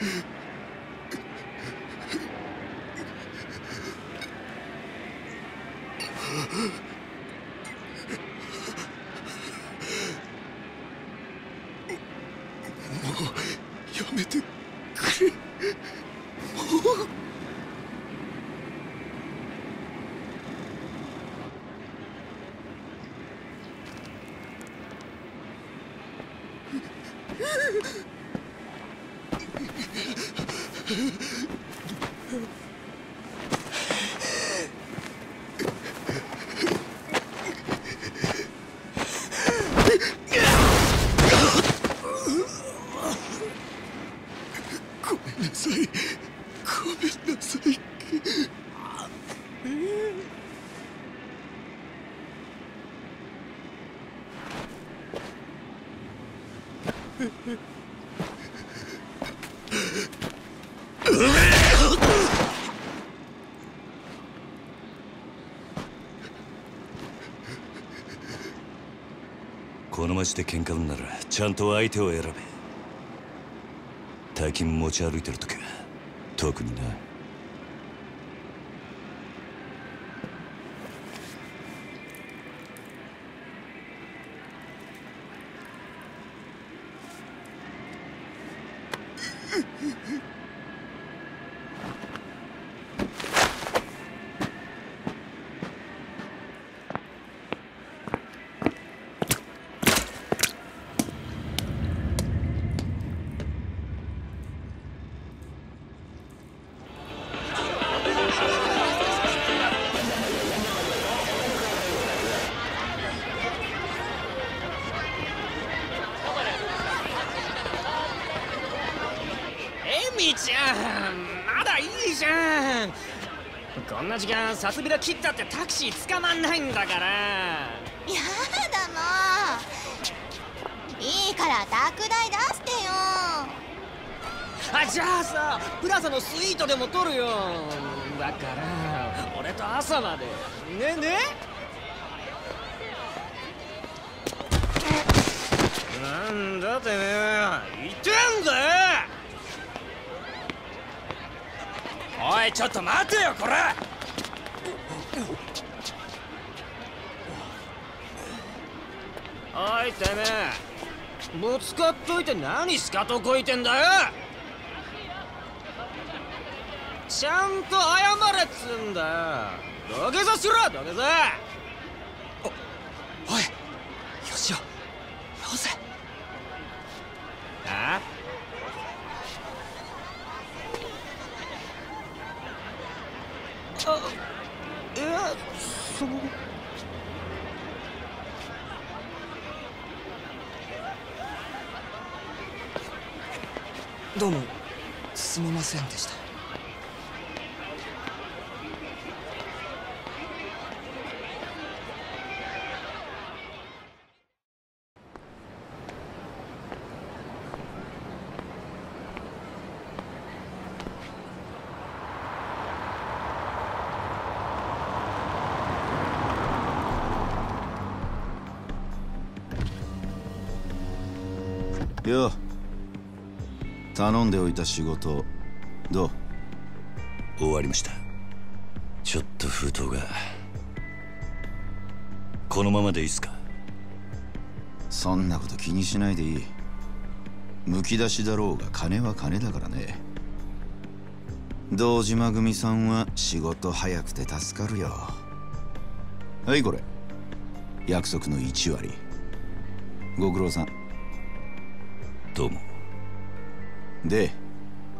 もうやめてくれもう。Ha! くれもうごめんなさいごめんなさいこの町で喧嘩売んならちゃんと相手を選べ。大金持ち歩いてる時は特にな。ちゃん。まだいいじゃん。こんな時間さすびら切ったってタクシー捕まんないんだから。やだもういいから宅代出してよ。あじゃあさプラザのスイートでも取るよ。だから俺と朝まで。ねねなんだてめえ。言ってんだよおいちょっと待てよこれおいてめえ。ぶつかっといて何しかとこいてんだよ！ちゃんと謝れっつんだよ。土下座しろ土下座。おいよしよよせ。あ？いやそのどうもすみませんでした。よ。頼んでおいた仕事どう？終わりました。ちょっと封筒が。このままでいいっすか？そんなこと気にしないでいい。むき出しだろうが金は金だからね。堂島組さんは仕事早くて助かるよ。はいこれ。約束の1割。ご苦労さんどうも。で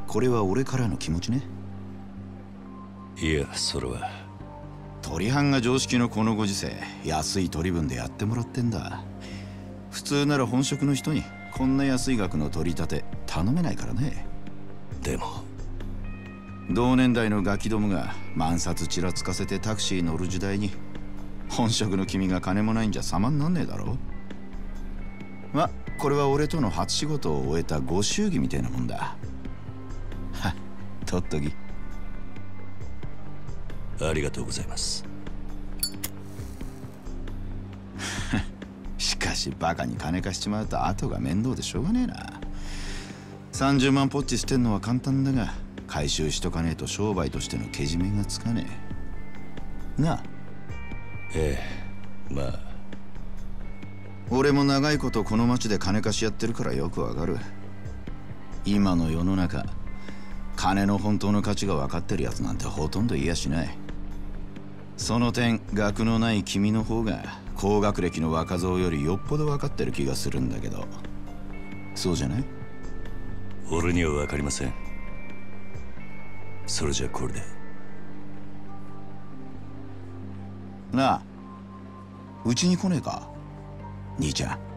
これは俺からの気持ちね。いやそれは。鳥藩が常識のこのご時世安い取り分でやってもらってんだ。普通なら本職の人にこんな安い額の取り立て頼めないからね。でも。同年代のガキどもが万札ちらつかせてタクシー乗る時代に本職の君が金もないんじゃ様になんねえだろまこれは俺との初仕事を終えたご祝儀みたいなもんだ。は 取っとき。ありがとうございます。しかしバカに金貸しちまうと後が面倒でしょうがねえな。30万ポッチ捨てんのは簡単だが回収しとかねえと商売としてのけじめがつかねえ。なあ。ええまあ俺も長いことこの町で金貸しやってるからよくわかる。今の世の中金の本当の価値が分かってるやつなんてほとんどいやしない。その点学のない君の方が高学歴の若造よりよっぽど分かってる気がするんだけど。そうじゃない？俺には分かりません。それじゃこれで。なあうちに来ねえか？兄ちゃん。